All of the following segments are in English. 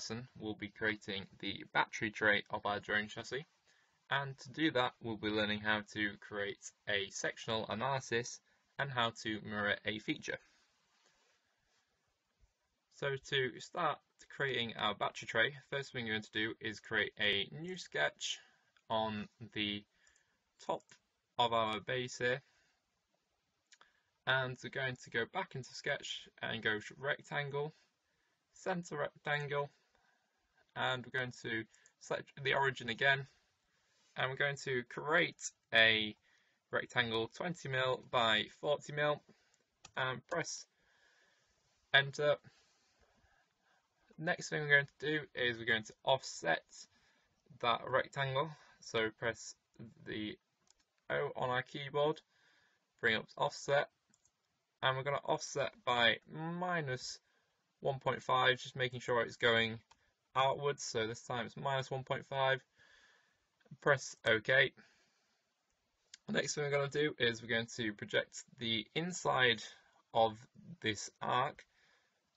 lesson, we'll be creating the battery tray of our drone chassis. And to do that, we'll be learning how to create a sectional analysis and how to mirror a feature. So to start creating our battery tray, first thing we're going to do is create a new sketch on the top of our base here. And we're going to go back into sketch and go to rectangle, center rectangle, and we're going to select the origin again, and we're going to create a rectangle 20mm by 40mm and press enter. Next thing we're going to do is we're going to offset that rectangle. So press the O on our keyboard, bring up offset, and we're going to offset by minus 1.5, just making sure it's going outwards. So this time it's minus 1.5. Press OK. Next thing we're going to do is we're going to project the inside of this arc.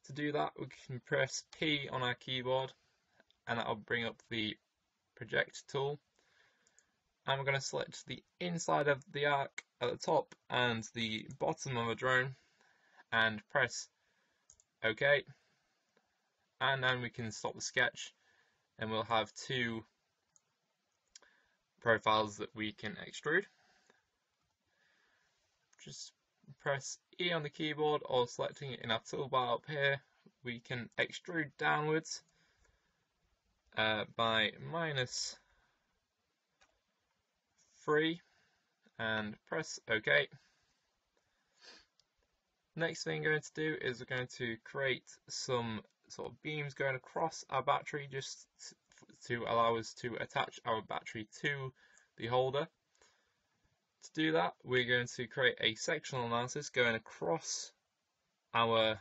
To do that, we can press P on our keyboard and that'll bring up the project tool. And we're going to select the inside of the arc at the top and the bottom of a drone and press OK. And then we can stop the sketch and we'll have two profiles that we can extrude. Just press E on the keyboard or selecting it in our toolbar up here, we can extrude downwards uh, by minus 3 and press OK. Next thing we're going to do is we're going to create some sort of beams going across our battery just to allow us to attach our battery to the holder. To do that, we're going to create a sectional analysis going across our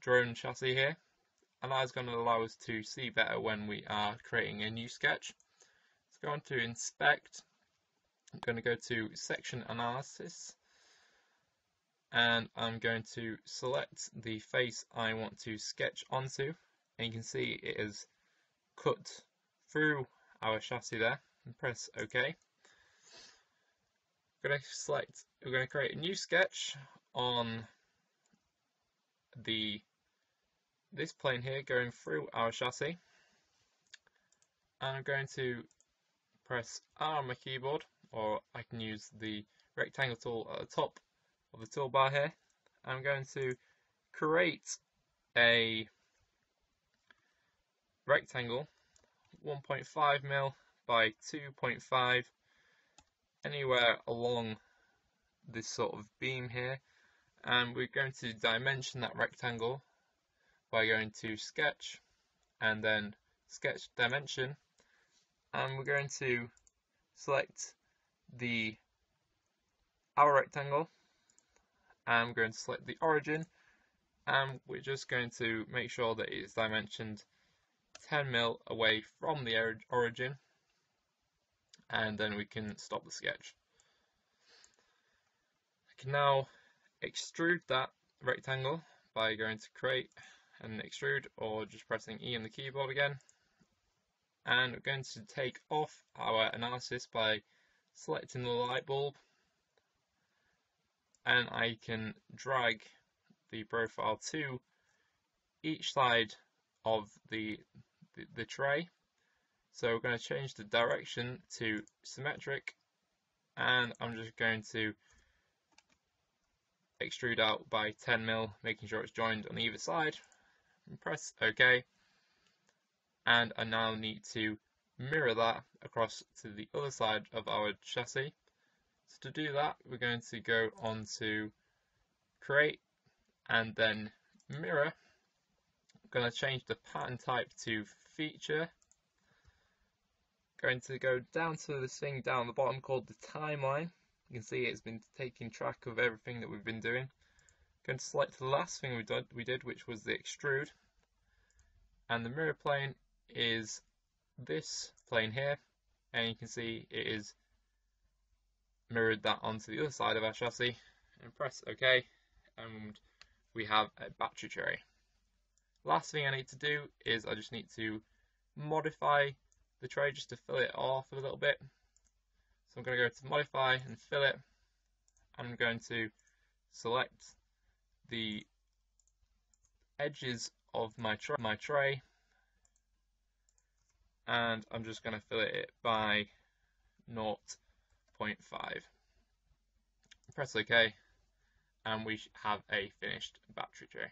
drone chassis here, and that is going to allow us to see better when we are creating a new sketch. Go on to inspect, I'm going to go to section analysis, and I'm going to select the face I want to sketch onto, and you can see it is cut through our chassis there, and press OK. We're going to select, we're going to create a new sketch on the this plane here going through our chassis. And I'm going to press R on my keyboard, or I can use the rectangle tool at the top of the toolbar here. I'm going to create a rectangle 1.5 mil by 2.5 anywhere along this sort of beam here. And we're going to dimension that rectangle by going to sketch and then sketch dimension. And we're going to select the our rectangle we're going to select the origin and we're just going to make sure that it's dimensioned 10 mil away from the origin and then we can stop the sketch. I can now extrude that rectangle by going to create and extrude or just pressing E on the keyboard again and we're going to take off our analysis by selecting the light bulb and I can drag the profile to each side of the, the, the tray so we're going to change the direction to symmetric and I'm just going to extrude out by 10 mil, making sure it's joined on either side. And press OK. And I now need to mirror that across to the other side of our chassis. So to do that, we're going to go on to create and then mirror. I'm going to change the pattern type to feature going to go down to this thing down the bottom called the timeline. You can see it's been taking track of everything that we've been doing. Going to select the last thing we did, we did, which was the extrude. And the mirror plane is this plane here. And you can see it is mirrored that onto the other side of our chassis. And press OK. And we have a battery tray. Last thing I need to do is I just need to modify the tray just to fillet off a little bit. So I'm going to go to modify and fillet. I'm going to select the edges of my, tra my tray and I'm just going to fillet by 0.5. Press OK and we have a finished battery tray.